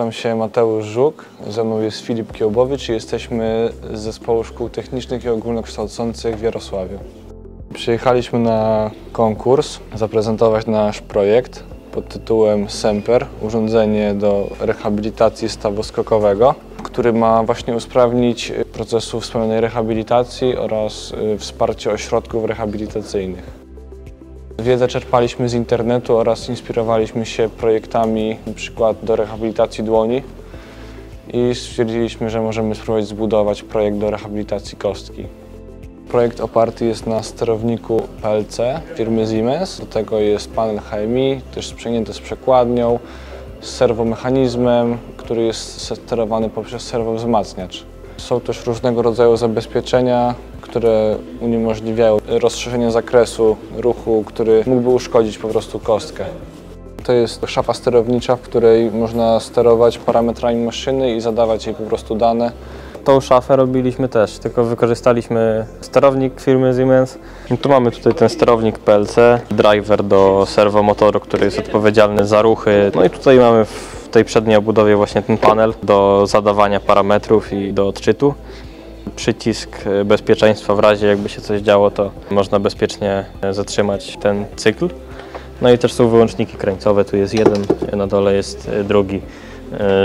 nazywam się Mateusz Żuk, ze mną jest Filip Kiełbowicz i jesteśmy z Zespołu Szkół Technicznych i Ogólnokształcących w Jarosławiu. Przyjechaliśmy na konkurs zaprezentować nasz projekt pod tytułem SEMPER, urządzenie do rehabilitacji stawoskokowego, który ma właśnie usprawnić procesu wspomnianej rehabilitacji oraz y, wsparcie ośrodków rehabilitacyjnych. Wiedzę czerpaliśmy z internetu oraz inspirowaliśmy się projektami np. do rehabilitacji dłoni i stwierdziliśmy, że możemy spróbować zbudować projekt do rehabilitacji kostki. Projekt oparty jest na sterowniku PLC firmy Siemens. Do tego jest panel HMI, też sprzęgnięty z przekładnią, z serwomechanizmem, który jest sterowany poprzez serwowzmacniacz. Są też różnego rodzaju zabezpieczenia, które uniemożliwiają rozszerzenie zakresu ruchu, który mógłby uszkodzić po prostu kostkę. To jest szafa sterownicza, w której można sterować parametrami maszyny i zadawać jej po prostu dane. Tą szafę robiliśmy też, tylko wykorzystaliśmy sterownik firmy Siemens. I tu mamy tutaj ten sterownik PLC, driver do serwomotoru, który jest odpowiedzialny za ruchy. No i tutaj mamy w tej przedniej obudowie właśnie ten panel do zadawania parametrów i do odczytu. Przycisk bezpieczeństwa w razie jakby się coś działo, to można bezpiecznie zatrzymać ten cykl. No i też są wyłączniki krańcowe, tu jest jeden, na dole jest drugi,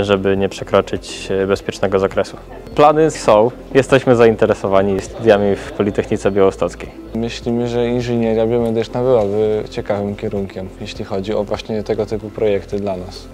żeby nie przekroczyć bezpiecznego zakresu. Plany są, jesteśmy zainteresowani studiami w Politechnice Białostockiej. Myślimy, że inżynieria biomedyczna byłaby ciekawym kierunkiem, jeśli chodzi o właśnie tego typu projekty dla nas.